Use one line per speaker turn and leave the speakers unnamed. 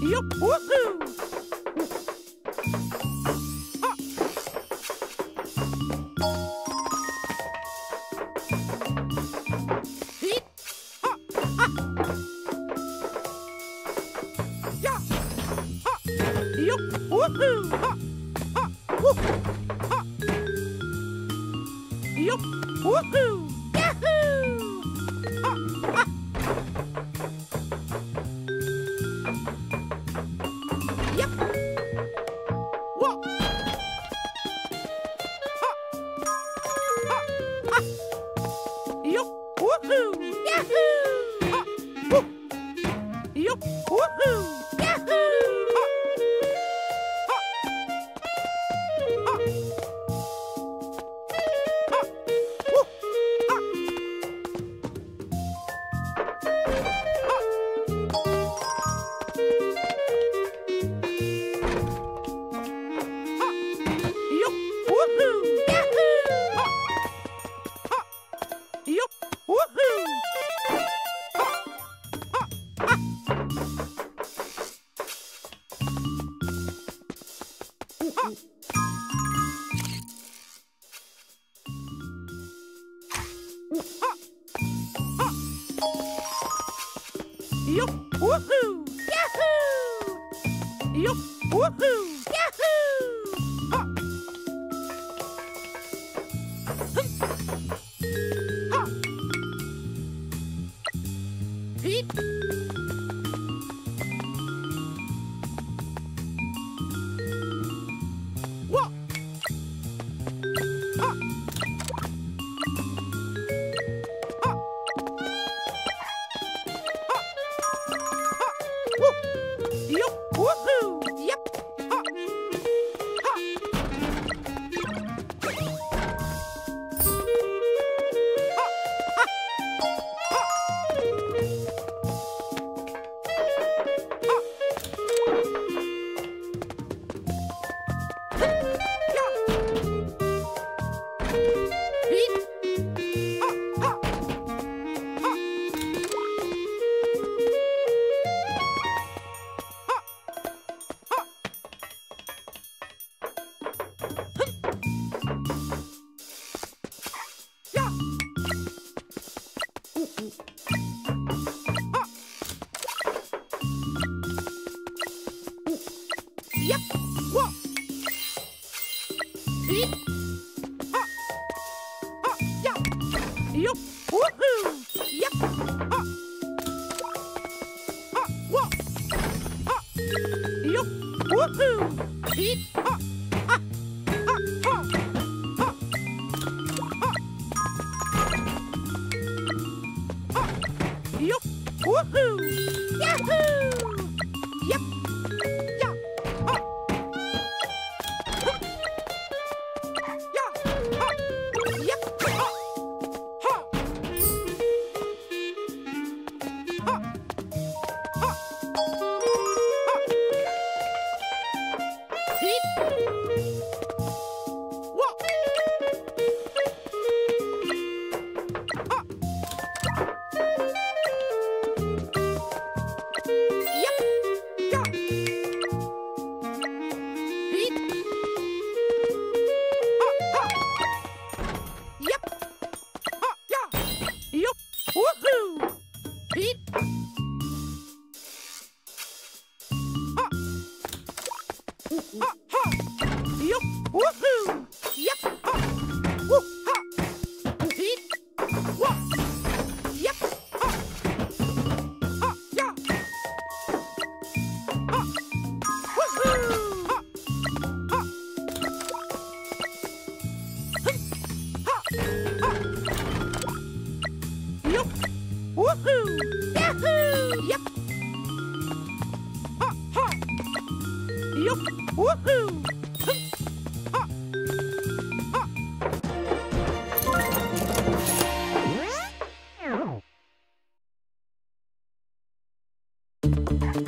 Yup, woohoo! Woohoo! Woohoo! Yahoo! Yup! Woohoo! Yahoo! Yup! Woohoo! Yep. やっわえっああやっよっおふやっああわあよっおふえっ Woohoo! Beep! Ha! Ah. Ha! Uh, uh, ha! Yup! Woohoo! Yahoo! Yep. Ha ha. Yup. Woohoo! Thank you.